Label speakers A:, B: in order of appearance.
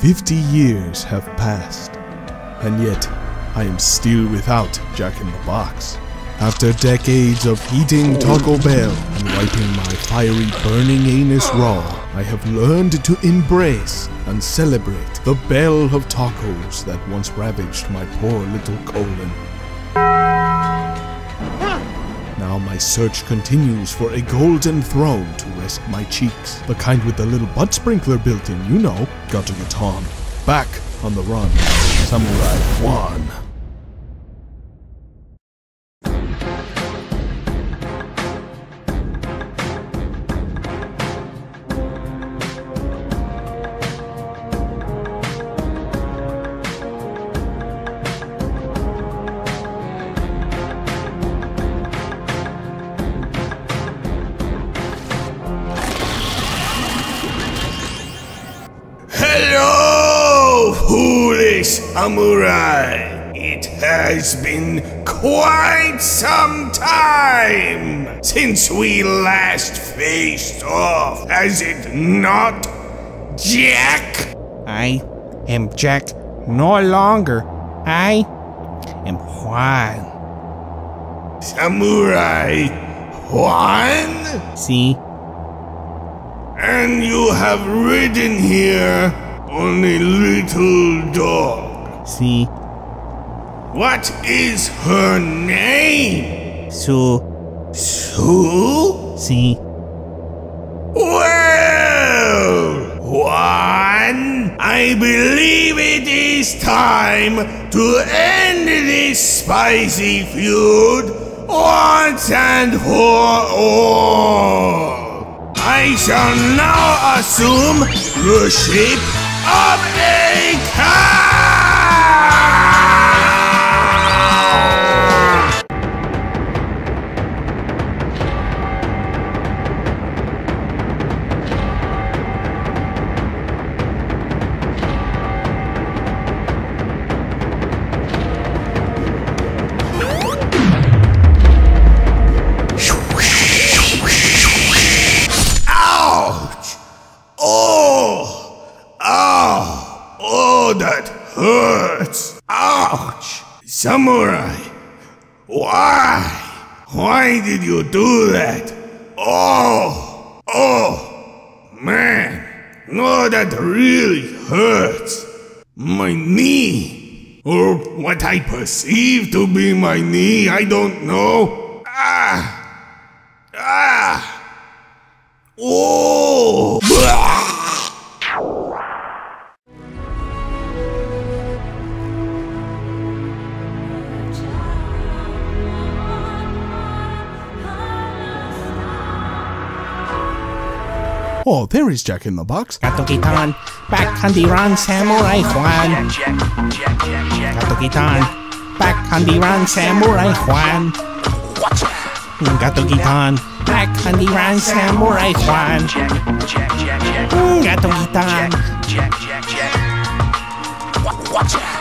A: Fifty years have passed, and yet I am still without Jack in the Box. After decades of eating Taco Bell and wiping my fiery burning anus raw, I have learned to embrace and celebrate the bell of tacos that once ravaged my poor little colon. My search continues for a golden throne to rest my cheeks. The kind with the little butt sprinkler built in, you know. Got to get on. Back on the run. Samurai
B: Juan. Samurai! It has been quite some time since we last faced off, has it not, Jack?
C: I am Jack no longer. I am Juan.
B: Samurai Juan?
C: See?
B: And you have ridden here on a little dog.
C: See?
B: What is her name?
C: Su.
B: Sue?
C: See?
B: Well, Juan, I believe it is time to end this spicy feud once and for all. I shall now assume the shape of a that hurts! Ouch! Samurai! Why? Why did you do that? Oh! Oh! Man! No, that really hurts! My knee! Or what I perceive to be my knee, I don't know. Ah! Ah! Oh!
A: Oh, there is Jack in the Box.
C: Katukitan. Back on the run, Samurai Juan. Katukitan. Back on the run, Samurai Juan. Katukitan. Back on the run, Samurai Juan. Katukitan.
D: Watch out!